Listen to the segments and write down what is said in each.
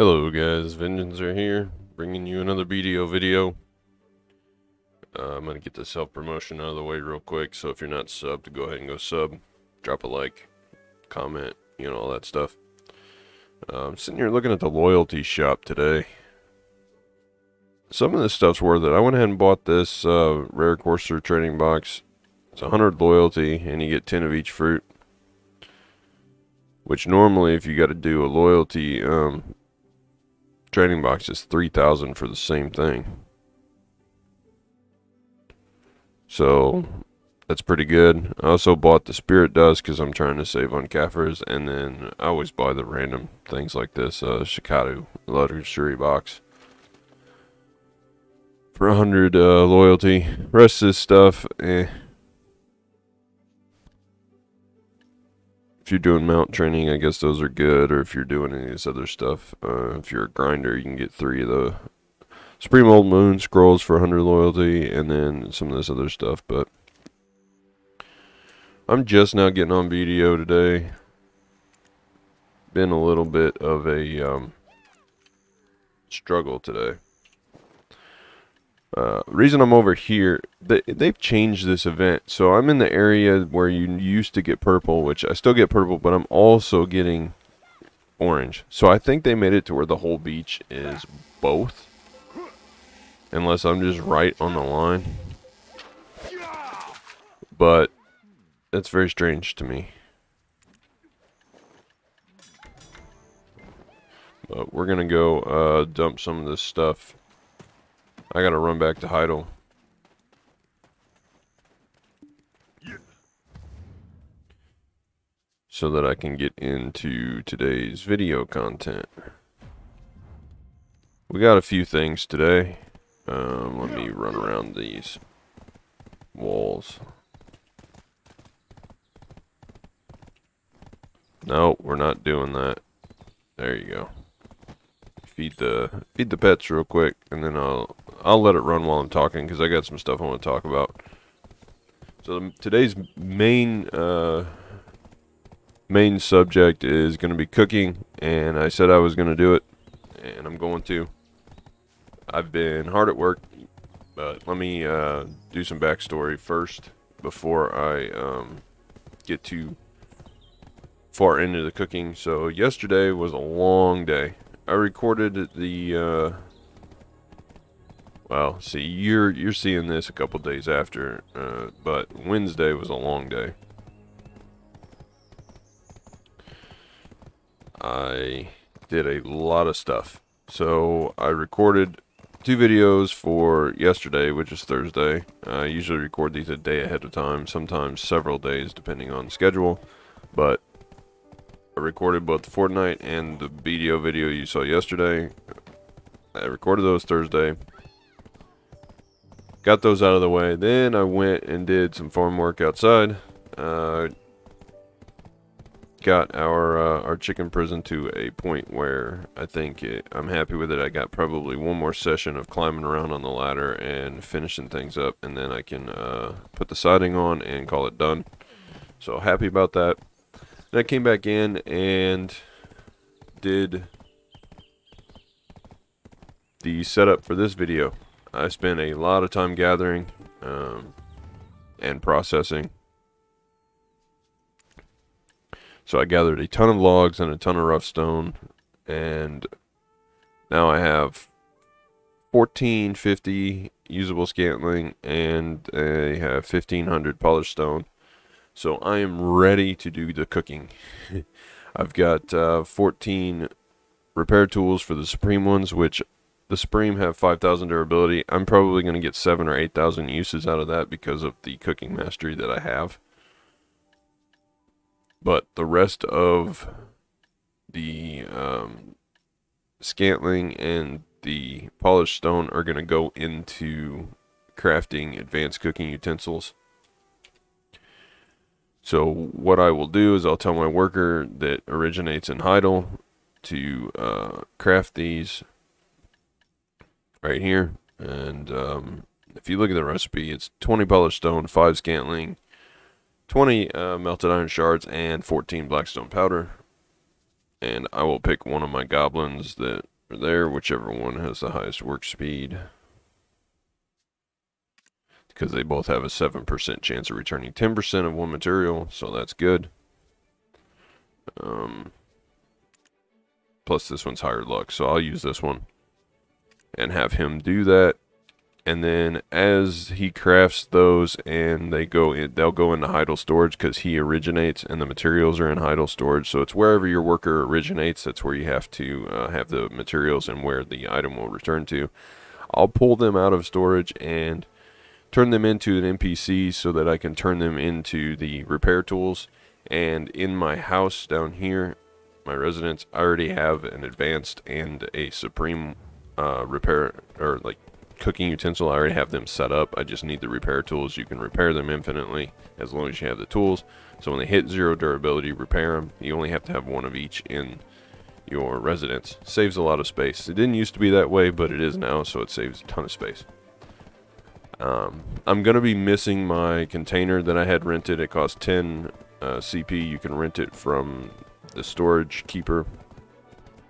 Hello guys, Vengensir here, bringing you another BDO video. Uh, I'm going to get the self-promotion out of the way real quick, so if you're not subbed, go ahead and go sub. Drop a like, comment, you know, all that stuff. Uh, I'm sitting here looking at the loyalty shop today. Some of this stuff's worth it. I went ahead and bought this uh, Rare Courser trading box. It's 100 loyalty, and you get 10 of each fruit. Which normally, if you got to do a loyalty um, trading box is 3000 for the same thing. So that's pretty good. I also bought the Spirit Dust because I'm trying to save on Caphras. And then I always buy the random things like this uh, Shakatu luxury box. For 100 uh, loyalty. Rest of this stuff, eh. If you're doing mount training, I guess those are good. Or if you're doing any of this other stuff, uh, if you're a grinder, you can get three of the Supreme Old Moon scrolls for 100 loyalty, and then some of this other stuff. But I'm just now getting on BDO today. Been a little bit of a um, struggle today. Uh, reason I'm over here, they, they've changed this event. So I'm in the area where you used to get purple, which I still get purple, but I'm also getting orange. So I think they made it to where the whole beach is both. Unless I'm just right on the line. But that's very strange to me. But we're going to go uh, dump some of this stuff I gotta run back to Heidel. So that I can get into today's video content. We got a few things today. Um, let me run around these walls. No, we're not doing that. There you go. Feed the feed the pets real quick, and then I'll I'll let it run while I'm talking because I got some stuff I want to talk about. So today's main uh, main subject is going to be cooking, and I said I was going to do it, and I'm going to. I've been hard at work, but let me uh, do some backstory first before I um, get too far into the cooking. So yesterday was a long day. I recorded the uh, well, see, you're you're seeing this a couple days after, uh, but Wednesday was a long day. I did a lot of stuff. So I recorded two videos for yesterday, which is Thursday. I usually record these a day ahead of time, sometimes several days depending on schedule. But I recorded both the Fortnite and the BDO video you saw yesterday. I recorded those Thursday. Got those out of the way. Then I went and did some farm work outside. Uh, got our uh, our chicken prison to a point where I think it, I'm happy with it. I got probably one more session of climbing around on the ladder and finishing things up, and then I can uh, put the siding on and call it done. So happy about that. I came back in and did the setup for this video. I spent a lot of time gathering um, and processing. So I gathered a ton of logs and a ton of rough stone, and now I have 1450 usable scantling, and I have 1500 polished stone. So I am ready to do the cooking. I've got uh, 14 repair tools for the Supreme ones, which the Supreme have 5,000 durability. I'm probably going to get 7 or 8,000 uses out of that because of the cooking mastery that I have. But the rest of the um, Scantling and the Polished Stone are going to go into crafting advanced cooking utensils. So what I will do is I'll tell my worker that originates in Heidel to uh, craft these right here. And um, if you look at the recipe, it's 20 polished stone, 5 scantling, 20 uh, melted iron shards, and 14 blackstone powder. And I will pick one of my goblins that are there, whichever one has the highest work speed. Because they both have a 7% chance of returning 10% of one material, so that's good. Um, plus this one's higher luck, so I'll use this one. And have him do that and then as he crafts those and they go in, they'll go into Heidel storage because he originates and the materials are in Heidel storage. So it's wherever your worker originates, that's where you have to uh, have the materials and where the item will return to. I'll pull them out of storage and turn them into an NPC so that I can turn them into the repair tools. And in my house down here, my residence, I already have an advanced and a supreme uh, repair or like cooking utensil. I already have them set up. I just need the repair tools. You can repair them infinitely as long as you have the tools. So when they hit zero durability, repair them. You only have to have one of each in your residence. Saves a lot of space. It didn't used to be that way, but it is now, so it saves a ton of space. Um, I'm going to be missing my container that I had rented. It cost 10 uh, CP. You can rent it from the storage keeper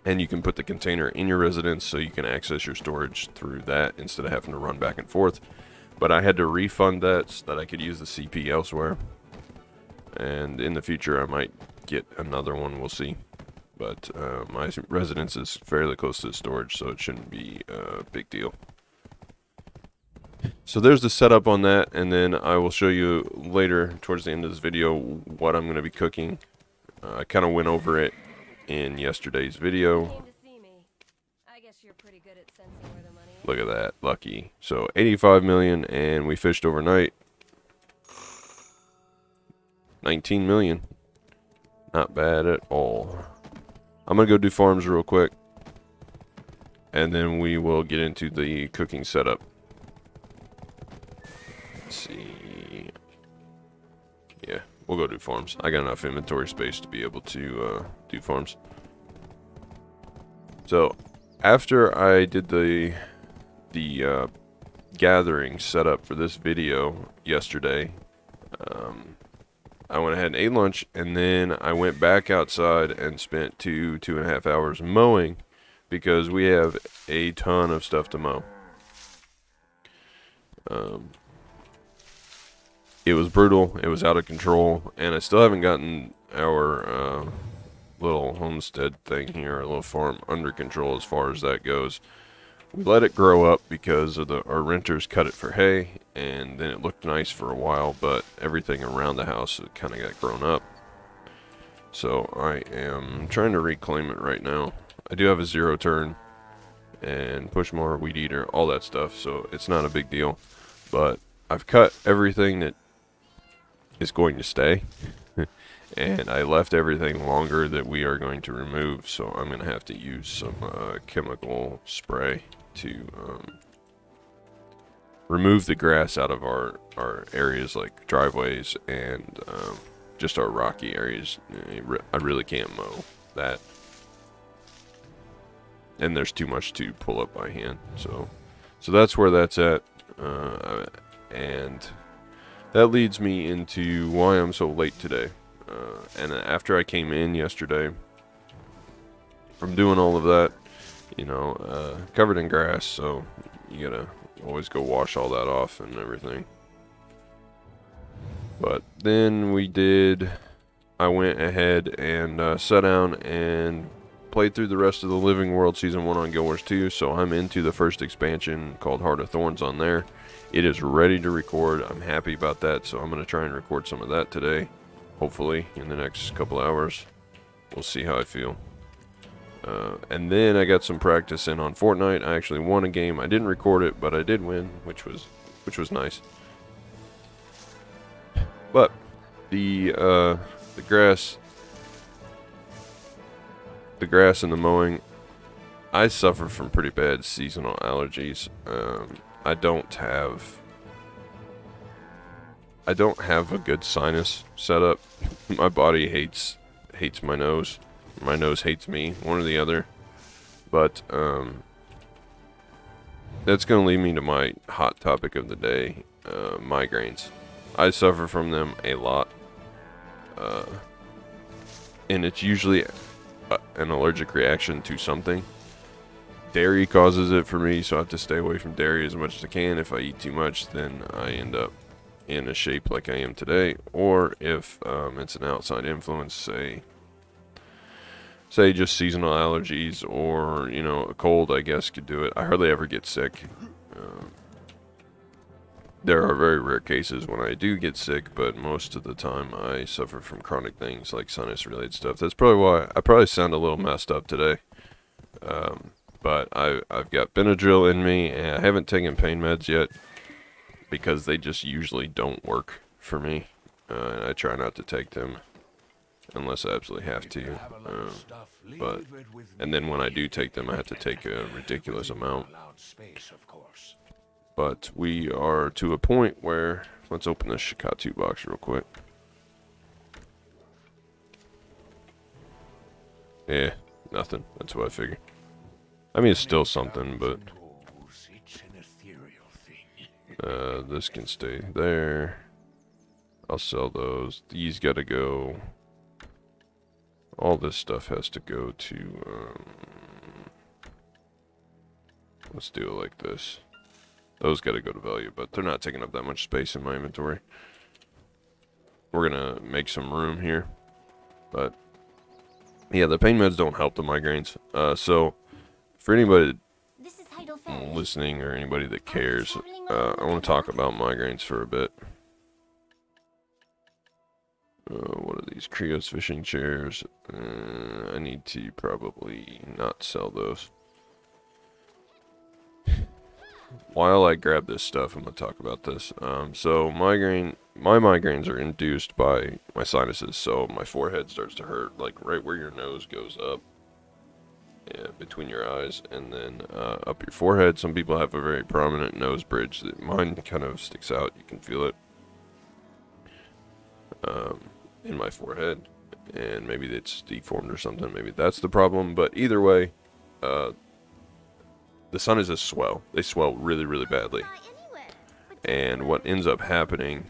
and you can put the container in your residence so you can access your storage through that instead of having to run back and forth. But I had to refund that so that I could use the CP elsewhere. And in the future I might get another one, we'll see. But uh, my residence is fairly close to the storage, so it shouldn't be a big deal. So there's the setup on that, and then I will show you later, towards the end of this video, what I'm going to be cooking. Uh, I kind of went over it in yesterday's video. Look at that, lucky. So 85 million and we fished overnight. 19 million. Not bad at all. I'm going to go do farms real quick. And then we will get into the cooking setup. Let's see. Yeah, we'll go do farms. I got enough inventory space to be able to uh, do farms. So, after I did the the uh, gathering setup for this video yesterday, um, I went ahead and ate lunch, and then I went back outside and spent two two and a half hours mowing because we have a ton of stuff to mow. Um, it was brutal. It was out of control, and I still haven't gotten our uh, little homestead thing here, our little farm under control as far as that goes. We let it grow up because of the our renters cut it for hay, and then it looked nice for a while, but everything around the house kind of got grown up. So I am trying to reclaim it right now. I do have a zero turn and push mower, weed eater, all that stuff, so it's not a big deal. But I've cut everything that is going to stay. And I left everything longer that we are going to remove so I'm gonna have to use some uh, chemical spray to um, remove the grass out of our our areas like driveways and um, just our rocky areas. I really can't mow that. And there's too much to pull up by hand so so that's where that's at. Uh, and that leads me into why I'm so late today. Uh, and after I came in yesterday from doing all of that, you know, uh, covered in grass, so you gotta always go wash all that off and everything. But then we did, I went ahead and uh, sat down and played through the rest of the Living World Season 1 on Guild Wars 2, so I'm into the first expansion called Heart of Thorns on there. It is ready to record. I'm happy about that, so I'm going to try and record some of that today. Hopefully, in the next couple hours. We'll see how I feel. Uh, and then I got some practice in on Fortnite. I actually won a game. I didn't record it, but I did win, which was which was nice. But the uh, the grass, the grass and the mowing, I suffer from pretty bad seasonal allergies. Um, I don't have I don't have a good sinus setup. my body hates hates my nose. My nose hates me, one or the other. But um that's going to lead me to my hot topic of the day, uh, migraines. I suffer from them a lot. Uh, and it's usually an allergic reaction to something. Dairy causes it for me, so I have to stay away from dairy as much as I can. If I eat too much, then I end up in a shape like I am today. Or if um, it's an outside influence, say, say just seasonal allergies or you know a cold, I guess could do it. I hardly ever get sick. Um, there are very rare cases when I do get sick, but most of the time I suffer from chronic things like sinus related stuff. That's probably why I probably sound a little messed up today. Um, but I, I've got Benadryl in me, and I haven't taken pain meds yet because they just usually don't work for me. Uh, and I try not to take them unless I absolutely have to. Um, but and then when I do take them, I have to take a ridiculous amount. But we are to a point where let's open this Shakatu box real quick. Yeah, nothing. That's what I figured. I mean, it's still something, but uh, this can stay there. I'll sell those. These gotta go. All this stuff has to go to, um, let's do it like this. Those gotta go to value, but they're not taking up that much space in my inventory. We're gonna make some room here. But, yeah, the pain meds don't help the migraines. Uh, so, for anybody listening or anybody that cares, uh, I want to talk about migraines for a bit. Uh, what are these Krios fishing chairs? Uh, I need to probably not sell those. While I grab this stuff, I'm going to talk about this. Um, so migraine, my migraines are induced by my sinuses. So my forehead starts to hurt, like right where your nose goes up. Yeah, between your eyes and then uh, up your forehead. Some people have a very prominent nose bridge. That Mine kind of sticks out. You can feel it um, in my forehead. And maybe it's deformed or something. Maybe that's the problem. But either way, uh, the a swell. They swell really, really badly. And what ends up happening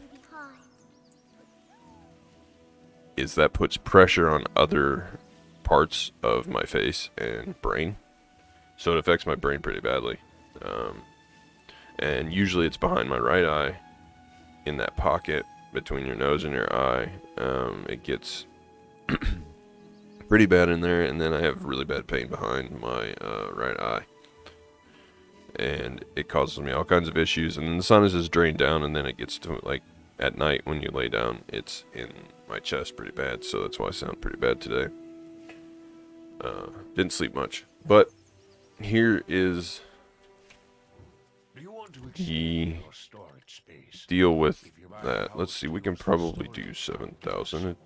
is that puts pressure on other parts of my face and brain. So it affects my brain pretty badly. Um, and usually it's behind my right eye in that pocket between your nose and your eye. Um, it gets pretty bad in there, and then I have really bad pain behind my uh, right eye. And it causes me all kinds of issues, and then the sinus is drained down, and then it gets to, like, at night when you lay down, it's in my chest pretty bad, so that's why I sound pretty bad today. Uh, didn't sleep much. But here is the deal with that. Let's see, we can probably do 7,000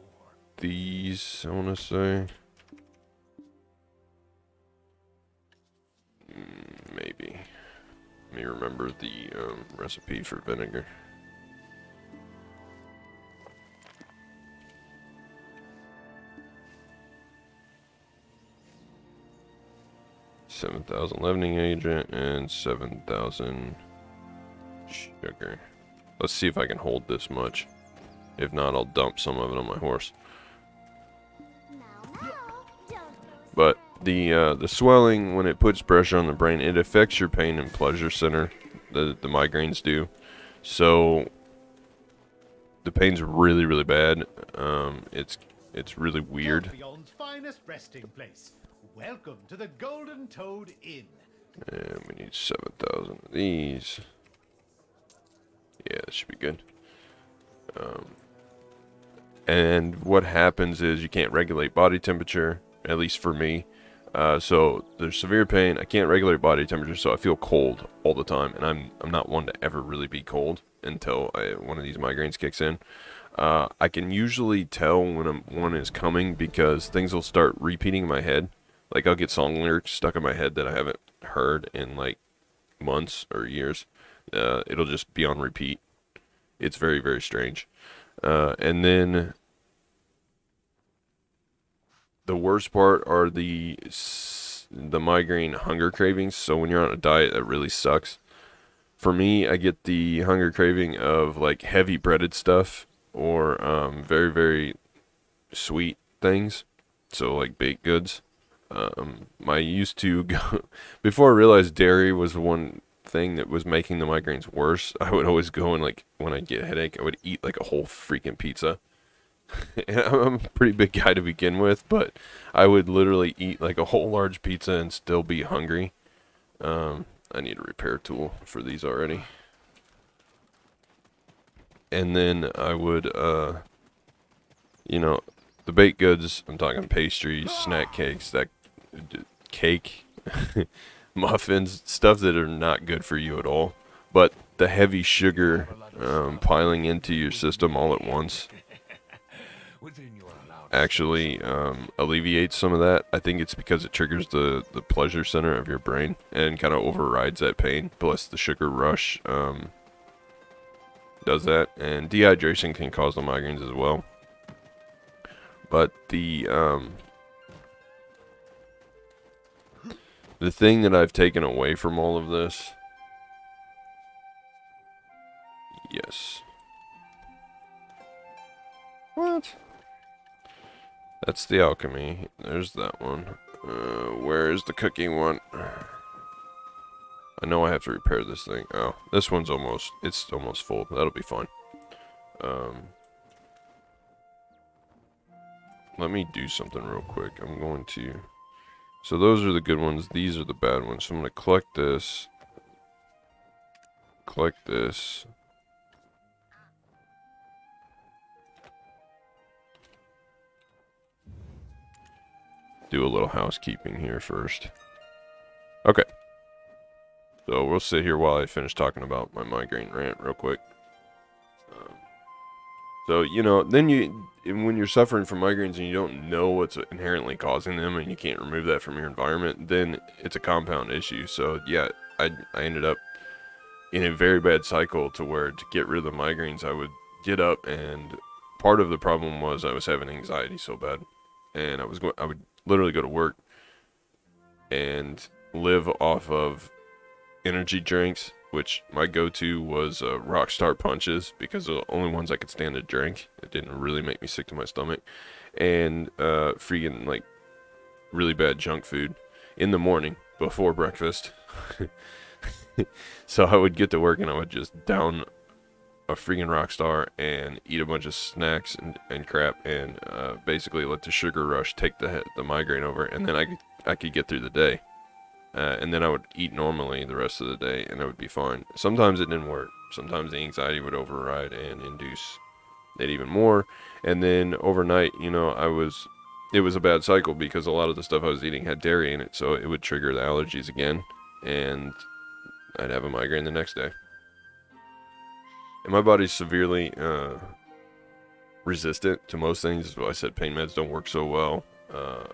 these, I want to say. Mm, maybe. Let me remember the um, recipe for vinegar. 7,000 leavening agent and 7,000 sugar. Let's see if I can hold this much. If not, I'll dump some of it on my horse. But the uh, the swelling, when it puts pressure on the brain, it affects your pain and pleasure center. The the migraines do. So the pain's really really bad. Um, it's it's really weird. Welcome to the Golden Toad Inn. And we need 7,000 of these. Yeah, that should be good. Um, and what happens is you can't regulate body temperature, at least for me. Uh, so there's severe pain. I can't regulate body temperature, so I feel cold all the time, and I'm I'm not one to ever really be cold until I, one of these migraines kicks in. Uh, I can usually tell when I'm, one is coming because things will start repeating in my head. Like I'll get song lyrics stuck in my head that I haven't heard in like months or years. Uh, it'll just be on repeat. It's very very strange. Uh, and then the worst part are the the migraine hunger cravings. So when you're on a diet, that really sucks. For me, I get the hunger craving of like heavy breaded stuff or um, very very sweet things. So like baked goods Um, I used to go before I realized dairy was the one thing that was making the migraines worse. I would always go and like when I get a headache, I would eat like a whole freaking pizza. and I'm a pretty big guy to begin with, but I would literally eat like a whole large pizza and still be hungry. Um, I need a repair tool for these already. And then I would, uh, you know, the baked goods, I'm talking pastries, snack cakes, that cake, muffins, stuff that are not good for you at all. But the heavy sugar um, piling into your system all at once actually um, alleviates some of that. I think it's because it triggers the, the pleasure center of your brain and kind of overrides that pain. Plus, the sugar rush um, does that. And dehydration can cause the migraines as well. But the um, the thing that I've taken away from all of this, yes. What? That's the alchemy. There's that one. Uh, where is the cooking one? I know I have to repair this thing. Oh, this one's almost, it's almost full. That'll be fine. Um, let me do something real quick. I'm going to... So those are the good ones. These are the bad ones. So I'm going to collect this. Collect this. Do a little housekeeping here first. Okay. So we'll sit here while I finish talking about my migraine rant real quick. So, you know, then you when you're suffering from migraines and you don't know what's inherently causing them and you can't remove that from your environment, then it's a compound issue. So yeah, I I ended up in a very bad cycle to where to get rid of the migraines, I would get up and part of the problem was I was having anxiety so bad, and I was going I would literally go to work and live off of energy drinks which my go-to was uh, Rockstar punches because the only ones I could stand to drink. It didn't really make me sick to my stomach, and uh, freaking like really bad junk food in the morning before breakfast. so I would get to work and I would just down a freaking Rockstar and eat a bunch of snacks and, and crap and uh, basically let the sugar rush take the the migraine over, and then I I could get through the day. Uh, and then I would eat normally the rest of the day, and I would be fine. Sometimes it didn't work. Sometimes the anxiety would override and induce it even more. And then overnight, you know, I was, it was a bad cycle because a lot of the stuff I was eating had dairy in it, so it would trigger the allergies again, and I'd have a migraine the next day. And my body's severely uh, resistant to most things. I said pain meds don't work so well. Uh,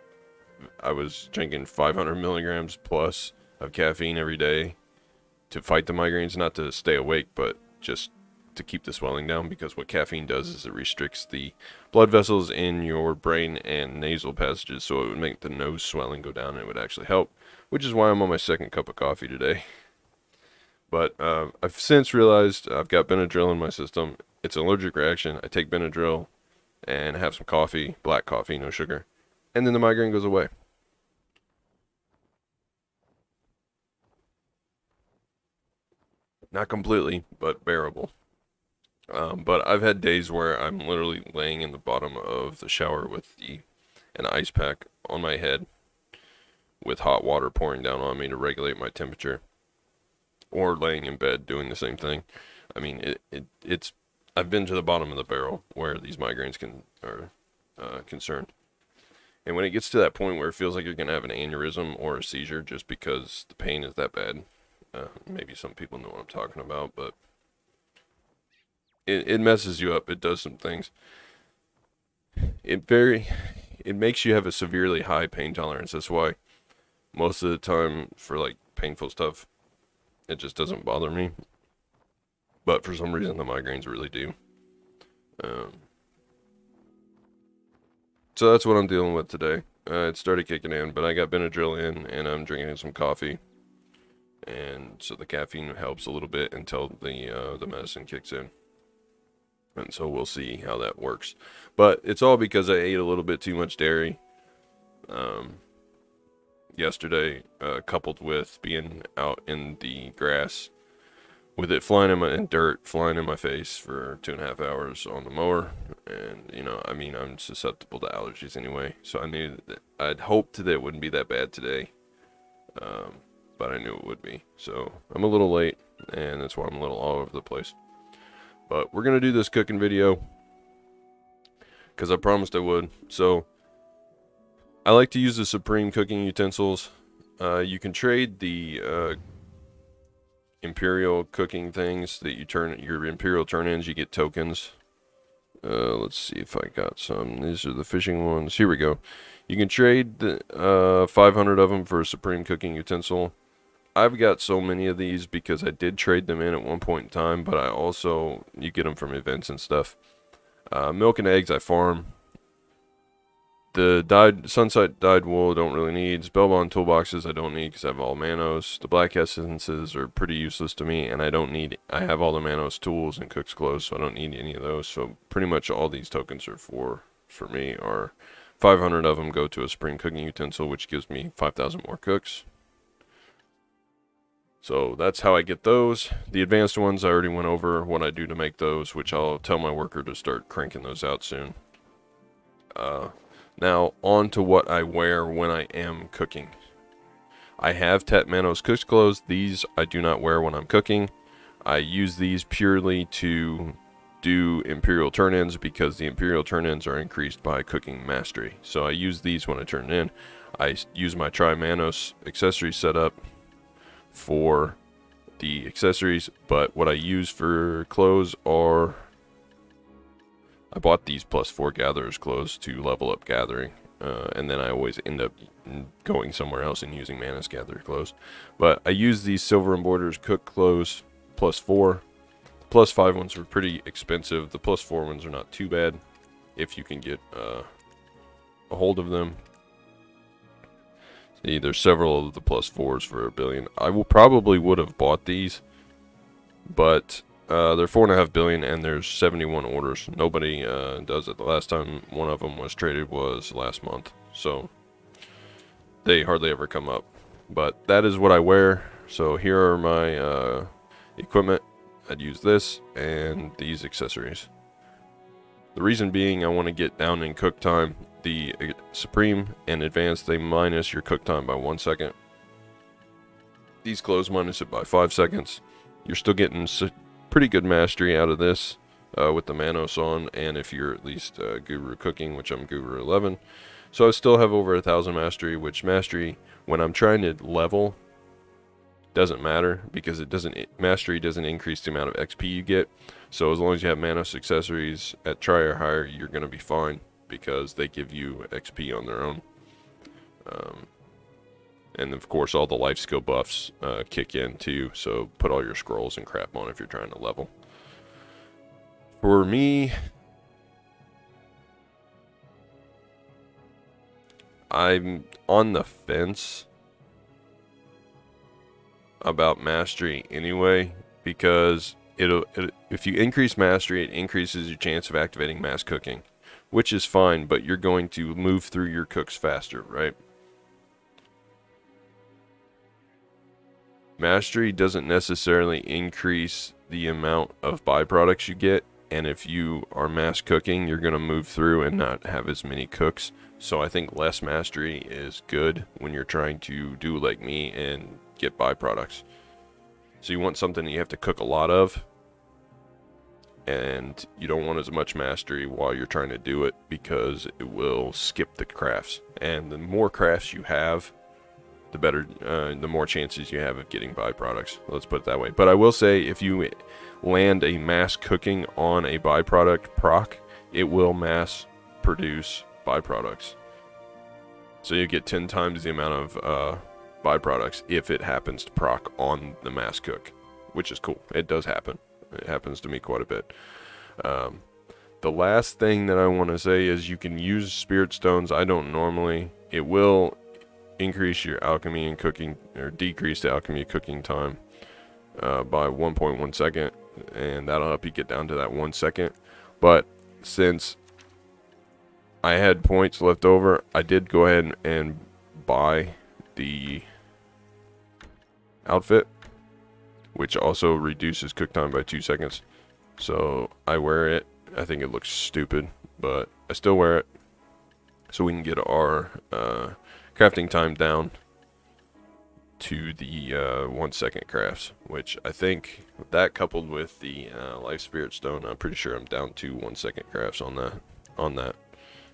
I was drinking 500 milligrams plus of caffeine every day to fight the migraines, not to stay awake, but just to keep the swelling down because what caffeine does is it restricts the blood vessels in your brain and nasal passages so it would make the nose swelling go down and it would actually help which is why I'm on my second cup of coffee today. But uh, I've since realized I've got Benadryl in my system. It's an allergic reaction. I take Benadryl and have some coffee black coffee no sugar and then the migraine goes away. Not completely, but bearable. Um, but I've had days where I'm literally laying in the bottom of the shower with the an ice pack on my head with hot water pouring down on me to regulate my temperature or laying in bed doing the same thing. I mean, it, it it's I've been to the bottom of the barrel where these migraines can are uh, concerned. And when it gets to that point where it feels like you're going to have an aneurysm or a seizure just because the pain is that bad, uh, maybe some people know what I'm talking about, but it, it messes you up. It does some things. It very, it makes you have a severely high pain tolerance. That's why most of the time for like painful stuff, it just doesn't bother me. But for some reason, the migraines really do. Um, so that's what I'm dealing with today. Uh, it started kicking in, but I got Benadryl in, and I'm drinking some coffee. And so the caffeine helps a little bit until the uh, the medicine kicks in. And so we'll see how that works. But it's all because I ate a little bit too much dairy. Um, yesterday, uh, coupled with being out in the grass, with it flying in my dirt, flying in my face for two and a half hours on the mower, and you know, I mean, I'm susceptible to allergies anyway, so I knew that I'd hoped that it wouldn't be that bad today, um, but I knew it would be. So I'm a little late, and that's why I'm a little all over the place. But we're gonna do this cooking video because I promised I would. So I like to use the Supreme cooking utensils. Uh, you can trade the uh, Imperial cooking things that you turn your Imperial turn-ins. You get tokens. Uh, let's see if I got some. These are the fishing ones. Here we go. You can trade the, uh, 500 of them for a Supreme cooking utensil. I've got so many of these because I did trade them in at one point in time, but I also, you get them from events and stuff. Uh, milk and eggs I farm. The dyed sunset dyed wool I don't really need. Spellbound toolboxes I don't need because I have all Manos. The black essences are pretty useless to me, and I don't need. I have all the Manos tools and cook's clothes, so I don't need any of those. So pretty much all these tokens are for for me. Are 500 of them go to a spring cooking utensil, which gives me 5,000 more cooks. So that's how I get those. The advanced ones I already went over what I do to make those, which I'll tell my worker to start cranking those out soon. Uh, now, on to what I wear when I am cooking. I have Tet Manos cook's clothes. These I do not wear when I'm cooking. I use these purely to do Imperial turn-ins because the Imperial turn-ins are increased by cooking mastery. So I use these when I turn in. I use my Tri-Manos accessory setup for the accessories, but what I use for clothes are I bought these plus four gatherers clothes to level up gathering, uh, and then I always end up going somewhere else and using Manos gatherer clothes. But I use these silver embroiders cook clothes plus four. The plus five ones are pretty expensive. The plus four ones are not too bad if you can get uh, a hold of them. See, there's several of the plus fours for a billion. I will probably would have bought these, but uh, they're four and a half billion, and there's 71 orders. Nobody uh, does it. The last time one of them was traded was last month, so they hardly ever come up. But that is what I wear. So here are my uh, equipment. I'd use this and these accessories. The reason being I want to get down in cook time the uh, Supreme and Advanced, they minus your cook time by one second. These clothes minus it by five seconds. You're still getting pretty good mastery out of this uh, with the Manos on, and if you're at least uh, Guru Cooking, which I'm Guru 11. So I still have over a thousand mastery, which mastery, when I'm trying to level, doesn't matter because it doesn't mastery doesn't increase the amount of XP you get. So as long as you have Manos accessories at try or higher, you're going to be fine because they give you XP on their own. Um, and of course, all the life skill buffs uh, kick in too, so put all your scrolls and crap on if you're trying to level. For me, I'm on the fence about mastery anyway, because it'll, it, if you increase mastery, it increases your chance of activating mass cooking which is fine, but you're going to move through your cooks faster, right? Mastery doesn't necessarily increase the amount of byproducts you get, and if you are mass cooking, you're going to move through and not have as many cooks. So I think less mastery is good when you're trying to do like me and get byproducts. So you want something that you have to cook a lot of, and you don't want as much mastery while you're trying to do it because it will skip the crafts. And the more crafts you have, the better, uh, the more chances you have of getting byproducts. Let's put it that way. But I will say, if you land a mass cooking on a byproduct proc, it will mass produce byproducts. So you get 10 times the amount of uh, byproducts if it happens to proc on the mass cook, which is cool. It does happen. It happens to me quite a bit. Um, the last thing that I want to say is you can use spirit stones. I don't normally. It will increase your alchemy and cooking, or decrease the alchemy cooking time uh, by 1.1 second, and that'll help you get down to that one second. But since I had points left over, I did go ahead and buy the outfit, which also reduces cook time by two seconds. So I wear it. I think it looks stupid, but I still wear it so we can get our uh, crafting time down to the uh, one second crafts, which I think that coupled with the uh, life spirit stone, I'm pretty sure I'm down to one second crafts on that. On that,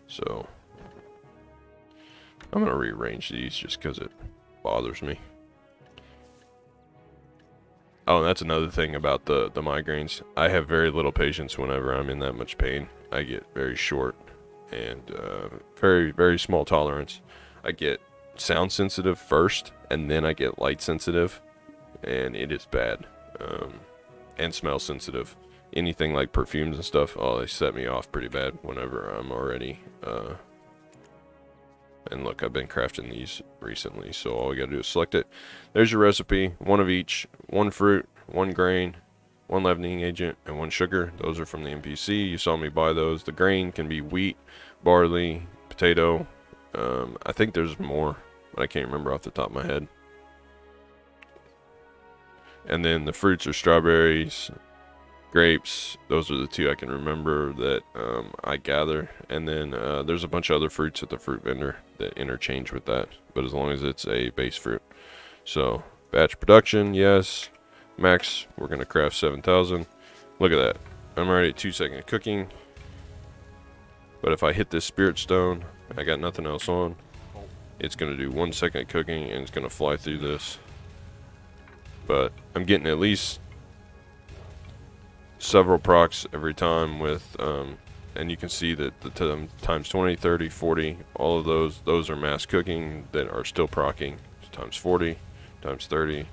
so I'm gonna rearrange these just because it bothers me. Oh, that's another thing about the the migraines. I have very little patience whenever I'm in that much pain. I get very short and uh, very very small tolerance. I get sound sensitive first, and then I get light sensitive, and it is bad. Um, and smell sensitive. Anything like perfumes and stuff, oh, they set me off pretty bad whenever I'm already. Uh, and look, I've been crafting these recently, so all we gotta do is select it. There's your recipe, one of each, one fruit, one grain, one leavening agent, and one sugar. Those are from the NPC. You saw me buy those. The grain can be wheat, barley, potato. Um, I think there's more, but I can't remember off the top of my head. And then the fruits are strawberries, grapes. Those are the two I can remember that um, I gather. And then uh, there's a bunch of other fruits at the fruit vendor that interchange with that. But as long as it's a base fruit. So batch production, yes. Max, we're going to craft 7,000. Look at that. I'm already at two second cooking. But if I hit this spirit stone, I got nothing else on. It's going to do one second cooking and it's going to fly through this. But I'm getting at least several procs every time with, um, and you can see that the times 20, 30, 40, all of those, those are mass cooking that are still procking. Times 40, times 30,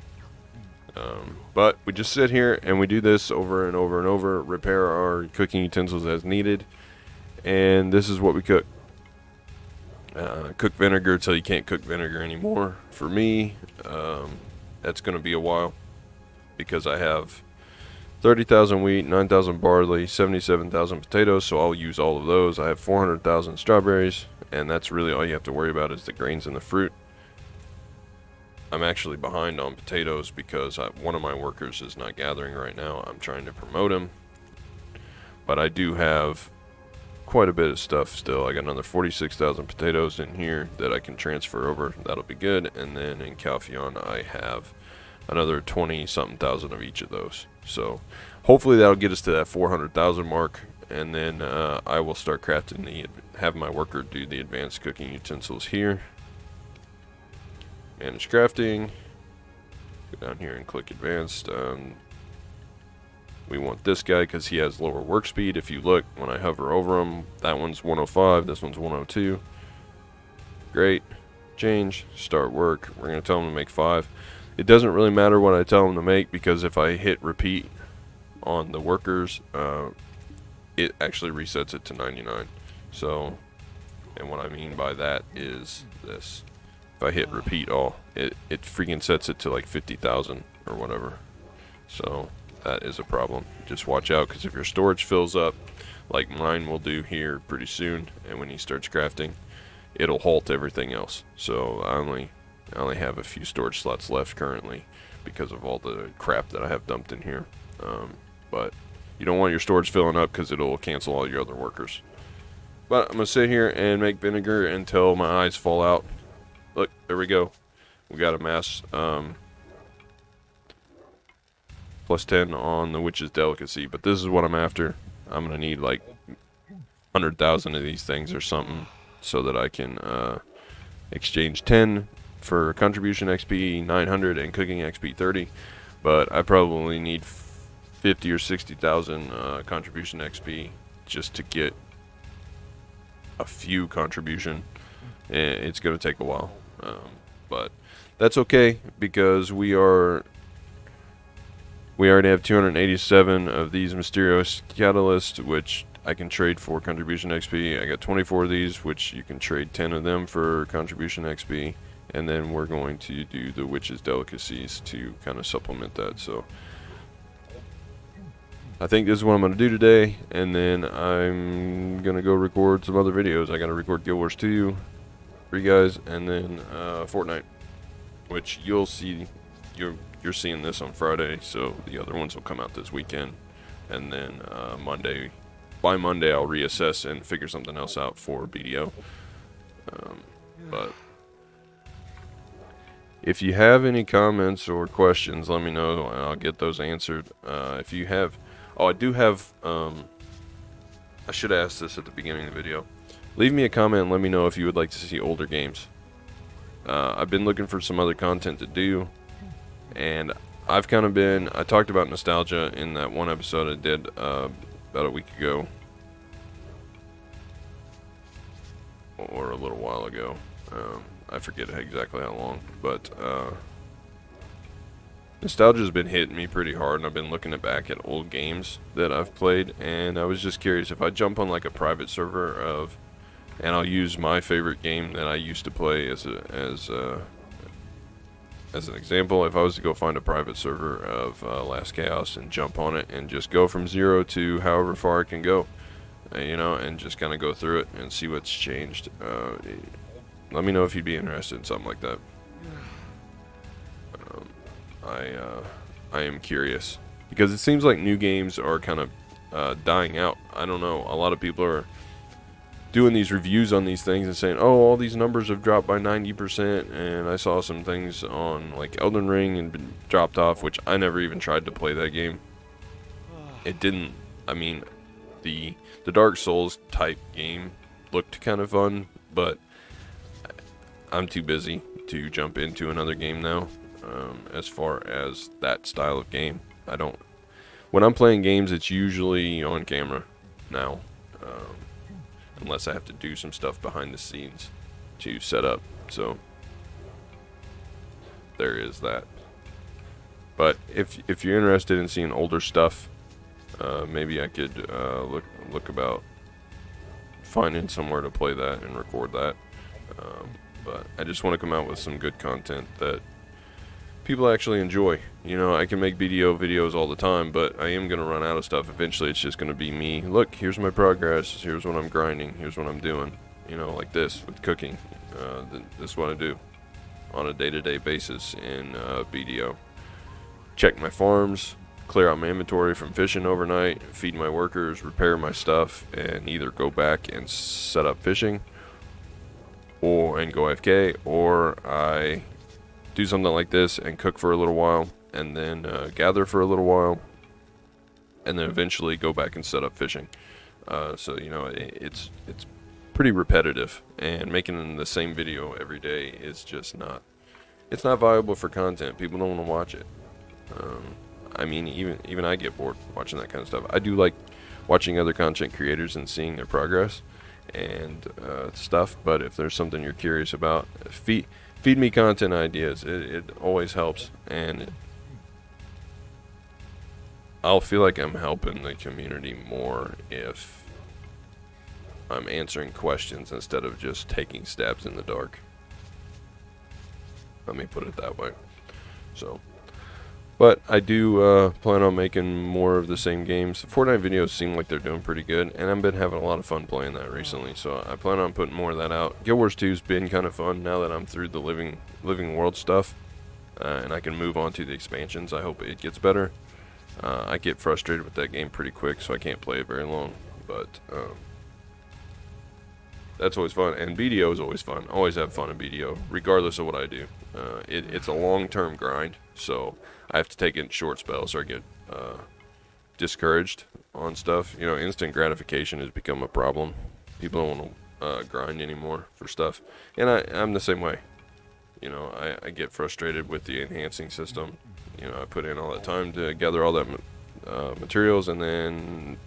um, but we just sit here and we do this over and over and over, repair our cooking utensils as needed, and this is what we cook. Uh, cook vinegar till you can't cook vinegar anymore. For me, um, that's going to be a while because I have 30,000 wheat, 9,000 barley, 77,000 potatoes, so I'll use all of those. I have 400,000 strawberries, and that's really all you have to worry about is the grains and the fruit. I'm actually behind on potatoes because I, one of my workers is not gathering right now. I'm trying to promote him. But I do have quite a bit of stuff still. I got another 46,000 potatoes in here that I can transfer over. That'll be good. And then in Calpheon, I have another 20 something thousand of each of those. So hopefully that'll get us to that 400,000 mark. And then uh, I will start crafting the, have my worker do the advanced cooking utensils here. Manage crafting. Go down here and click advanced. Um, we want this guy because he has lower work speed. If you look, when I hover over him, that one's 105, this one's 102. Great. Change, start work. We're going to tell him to make five. It doesn't really matter what I tell him to make because if I hit repeat on the workers, uh, it actually resets it to 99. So, and what I mean by that is this. If I hit repeat all, it, it freaking sets it to like 50,000 or whatever. So that is a problem. Just watch out because if your storage fills up, like mine will do here pretty soon, and when he starts crafting, it'll halt everything else. So I only, I only have a few storage slots left currently because of all the crap that I have dumped in here. Um, but you don't want your storage filling up because it'll cancel all your other workers. But I'm going to sit here and make vinegar until my eyes fall out Look, there we go. We got a mass um, plus 10 on the witch's delicacy, but this is what I'm after. I'm going to need like 100,000 of these things or something so that I can uh, exchange 10 for contribution XP 900 and cooking XP 30, but I probably need 50 or 60,000 uh, contribution XP just to get a few contribution. It's going to take a while. Um, but that's okay because we are we already have 287 of these mysterious catalysts, which I can trade for contribution XP. I got 24 of these, which you can trade 10 of them for contribution XP. And then we're going to do the witch's delicacies to kind of supplement that. So I think this is what I'm going to do today. And then I'm going to go record some other videos. I got to record Guild Wars 2, for you guys, and then uh, Fortnite. which you'll see. You're you're seeing this on Friday, so the other ones will come out this weekend, and then uh, Monday. By Monday, I'll reassess and figure something else out for BDO. Um, but if you have any comments or questions, let me know I'll get those answered. Uh, if you have, oh, I do have. Um, I should ask this at the beginning of the video. Leave me a comment and let me know if you would like to see older games. Uh, I've been looking for some other content to do, and I've kind of been. I talked about nostalgia in that one episode I did uh, about a week ago, or a little while ago. Um, I forget exactly how long, but uh, nostalgia's been hitting me pretty hard, and I've been looking back at old games that I've played, and I was just curious if I jump on like a private server of, and I'll use my favorite game that I used to play as a as a as an example, if I was to go find a private server of uh, Last Chaos and jump on it and just go from zero to however far I can go, uh, you know, and just kind of go through it and see what's changed. Uh, let me know if you'd be interested in something like that. Um, I uh, I am curious because it seems like new games are kind of uh, dying out. I don't know. A lot of people are doing these reviews on these things and saying, "Oh, all these numbers have dropped by 90%." And I saw some things on like Elden Ring and been dropped off, which I never even tried to play that game. It didn't. I mean, the the Dark Souls type game looked kind of fun, but I'm too busy to jump into another game now. Um, as far as that style of game, I don't. When I'm playing games, it's usually on camera now. Um, unless I have to do some stuff behind the scenes to set up. So there is that. But if if you're interested in seeing older stuff, uh, maybe I could uh, look look about finding somewhere to play that and record that. Um, but I just want to come out with some good content that people actually enjoy. You know, I can make BDO videos all the time, but I am going to run out of stuff. Eventually, it's just going to be me. Look, here's my progress. Here's what I'm grinding. Here's what I'm doing. You know, like this with cooking. Uh, th this is what I do on a day-to-day -day basis in uh, BDO. Check my farms, clear out my inventory from fishing overnight, feed my workers, repair my stuff, and either go back and set up fishing or and go AFK, or I do something like this and cook for a little while, and then uh, gather for a little while, and then eventually go back and set up fishing. Uh, so you know it, it's it's pretty repetitive, and making the same video every day is just not it's not viable for content. People don't want to watch it. Um, I mean, even even I get bored watching that kind of stuff. I do like watching other content creators and seeing their progress and uh, stuff. But if there's something you're curious about, feed feed me content ideas. It, it always helps, and I'll feel like I'm helping the community more if I'm answering questions instead of just taking stabs in the dark. Let me put it that way. So. But I do uh, plan on making more of the same games. Fortnite videos seem like they're doing pretty good, and I've been having a lot of fun playing that recently. So I plan on putting more of that out. Guild Wars 2's been kind of fun now that I'm through the living living world stuff, uh, and I can move on to the expansions. I hope it gets better. Uh, I get frustrated with that game pretty quick, so I can't play it very long. But um, that's always fun, and BDO is always fun. Always have fun in BDO, regardless of what I do. Uh, it, it's a long-term grind, so I have to take in short spells or I get uh, discouraged on stuff. You know, instant gratification has become a problem. People don't want to uh, grind anymore for stuff, and I, I'm the same way. You know, I, I get frustrated with the enhancing system. You know, I put in all that time to gather all that uh, materials and then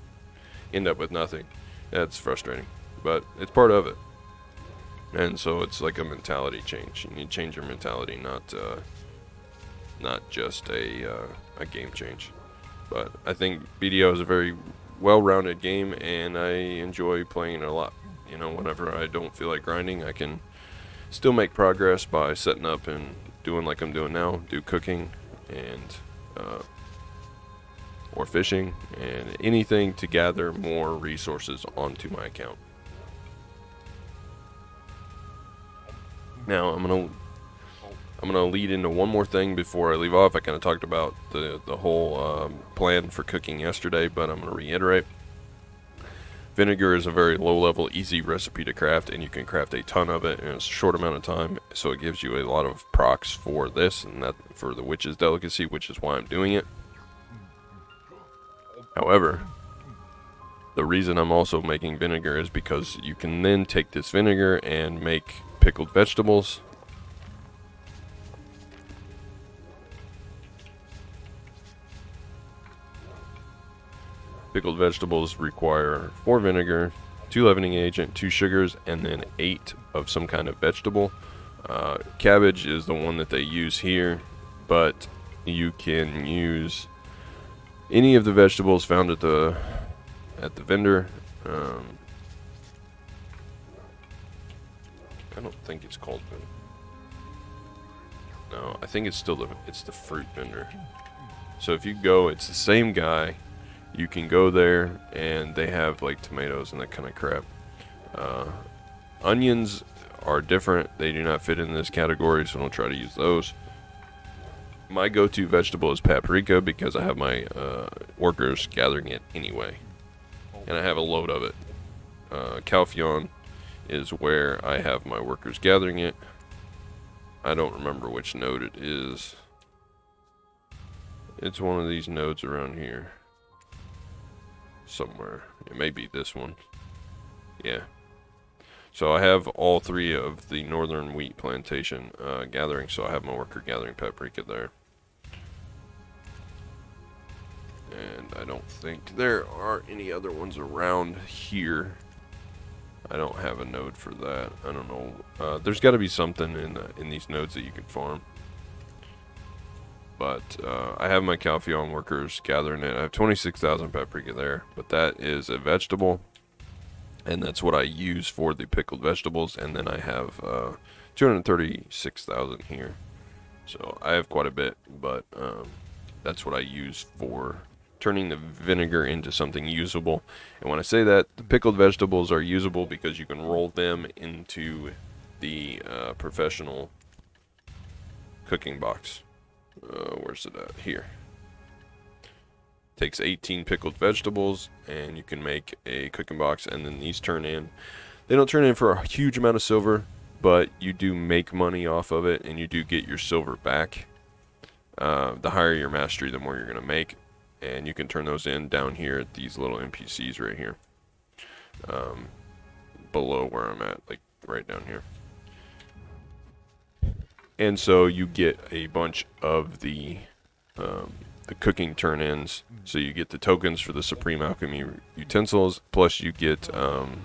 end up with nothing. That's frustrating, but it's part of it. And so it's like a mentality change. You need to change your mentality, not uh, not just a, uh, a game change. But I think BDO is a very well-rounded game, and I enjoy playing it a lot. You know, whenever I don't feel like grinding, I can still make progress by setting up and doing like I'm doing now, do cooking and uh, or fishing and anything to gather more resources onto my account. Now I'm gonna I'm gonna lead into one more thing before I leave off. I kind of talked about the the whole um, plan for cooking yesterday, but I'm gonna reiterate. Vinegar is a very low level, easy recipe to craft, and you can craft a ton of it in a short amount of time. So it gives you a lot of procs for this and that for the witch's delicacy, which is why I'm doing it. However, the reason I'm also making vinegar is because you can then take this vinegar and make pickled vegetables. Pickled vegetables require four vinegar, two leavening agent, two sugars, and then eight of some kind of vegetable. Uh, cabbage is the one that they use here, but you can use any of the vegetables found at the at the vendor. Um, I don't think it's called. No, I think it's still the it's the fruit vendor. So if you go, it's the same guy. You can go there and they have like tomatoes and that kind of crap. Uh, onions are different. They do not fit in this category, so don't try to use those. My go-to vegetable is paprika because I have my uh, workers gathering it anyway, and I have a load of it. Uh, Calpheon is where I have my workers gathering it. I don't remember which node it is. It's one of these nodes around here. Somewhere. It may be this one. Yeah. So I have all three of the northern wheat plantation uh, gathering, so I have my worker gathering paprika there. And I don't think there are any other ones around here. I don't have a node for that. I don't know. Uh, there's got to be something in the, in these nodes that you can farm. But uh, I have my Calpheon workers gathering it. I have 26,000 paprika there, but that is a vegetable, and that's what I use for the pickled vegetables. And then I have uh, 236,000 here, so I have quite a bit. But um, that's what I use for turning the vinegar into something usable. And when I say that, the pickled vegetables are usable because you can roll them into the uh, professional cooking box. Uh, where's it at? Here. Takes 18 pickled vegetables, and you can make a cooking box, and then these turn in. They don't turn in for a huge amount of silver, but you do make money off of it, and you do get your silver back. Uh, the higher your mastery, the more you're going to make and you can turn those in down here at these little NPCs right here um, below where I'm at like right down here and so you get a bunch of the um, the cooking turn-ins so you get the tokens for the supreme alchemy utensils plus you get um,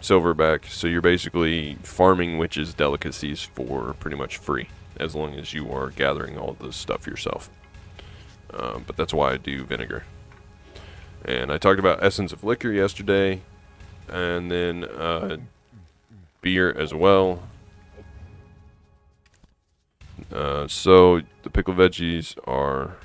silver back so you're basically farming witches delicacies for pretty much free as long as you are gathering all the stuff yourself um, but that's why I do vinegar. And I talked about essence of liquor yesterday, and then uh, beer as well. Uh, so the pickled veggies are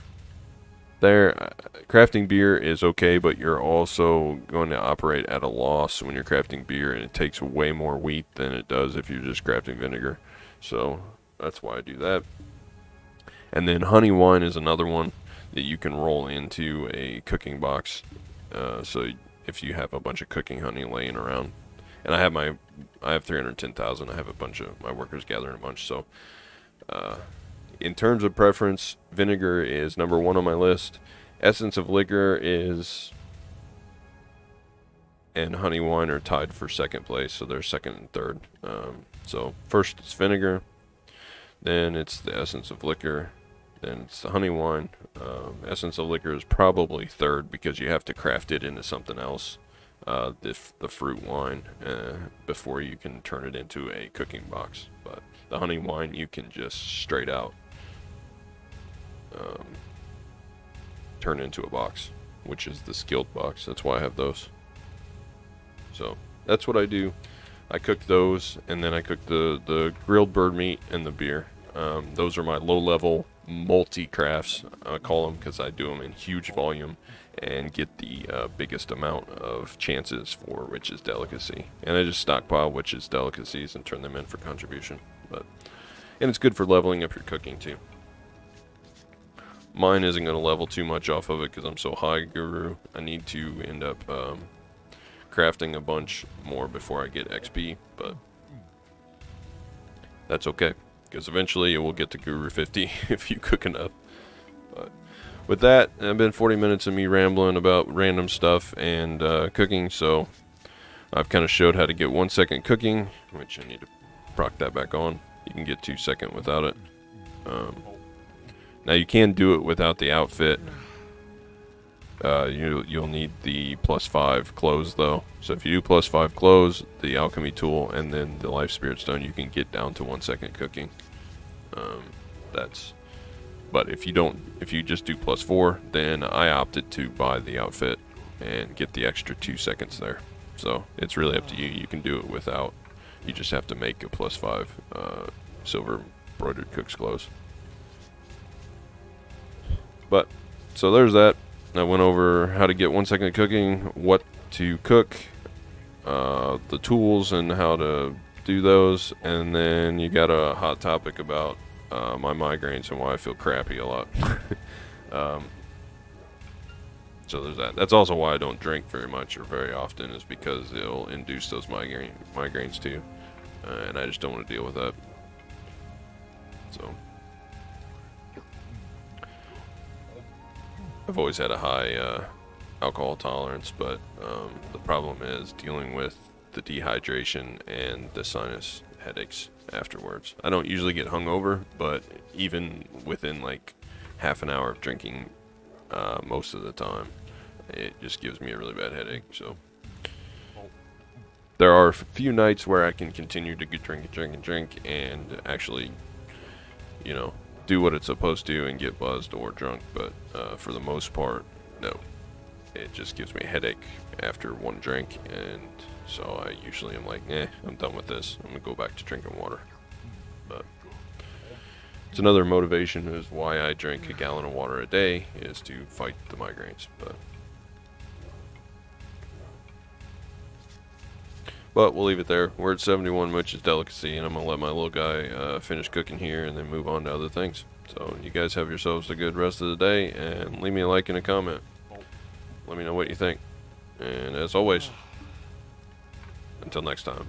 there. Uh, crafting beer is okay, but you're also going to operate at a loss when you're crafting beer, and it takes way more wheat than it does if you're just crafting vinegar. So that's why I do that. And then honey wine is another one that you can roll into a cooking box. Uh, so if you have a bunch of cooking honey laying around, and I have my, I have 310,000. I have a bunch of my workers gathering a bunch. So, uh, in terms of preference, vinegar is number one on my list. Essence of liquor is, and honey wine are tied for second place. So they're second and third. Um, so first it's vinegar, then it's the essence of liquor, then it's the honey wine. Um, essence of liquor is probably third because you have to craft it into something else. Uh, the, the fruit wine uh, before you can turn it into a cooking box. But the honey wine you can just straight out um, turn into a box, which is the skilled box. That's why I have those. So that's what I do. I cook those, and then I cook the, the grilled bird meat and the beer. Um, those are my low level multi-crafts, I call them, because I do them in huge volume and get the uh, biggest amount of chances for Witch's Delicacy. And I just stockpile Witch's Delicacies and turn them in for contribution. But and it's good for leveling up your cooking too. Mine isn't going to level too much off of it because I'm so high guru. I need to end up um, crafting a bunch more before I get XP, but that's okay because eventually it will get to guru 50 if you cook enough. But with that, I've been 40 minutes of me rambling about random stuff and uh, cooking, so I've kind of showed how to get one second cooking, which I need to proc that back on. You can get two second without it. Um, now you can do it without the outfit. Uh, you, you'll need the plus five clothes though. So if you do plus five clothes, the alchemy tool, and then the life spirit stone, you can get down to one second cooking. Um, that's. But if you don't, if you just do plus four, then I opted to buy the outfit and get the extra two seconds there. So it's really up to you. You can do it without. You just have to make a plus five uh, silver embroidered cook's clothes. But so there's that. I went over how to get one second of cooking, what to cook, uh, the tools and how to do those, and then you got a hot topic about uh, my migraines and why I feel crappy a lot. um, so there's that. That's also why I don't drink very much or very often, is because it'll induce those migraine migraines too, uh, and I just don't want to deal with that. So. I've always had a high uh, alcohol tolerance, but um, the problem is dealing with the dehydration and the sinus headaches afterwards. I don't usually get hungover, but even within like half an hour of drinking, uh, most of the time, it just gives me a really bad headache. So there are a few nights where I can continue to drink and drink and drink and actually, you know, do what it's supposed to and get buzzed or drunk, but uh, for the most part, no. It just gives me a headache after one drink, and so I usually am like, eh, I'm done with this. I'm gonna go back to drinking water. But it's another motivation is why I drink a gallon of water a day is to fight the migraines. But But we'll leave it there. We're at 71, Witch's Delicacy, and I'm going to let my little guy uh, finish cooking here and then move on to other things. So you guys have yourselves a good rest of the day, and leave me a like and a comment. Let me know what you think. And as always, until next time.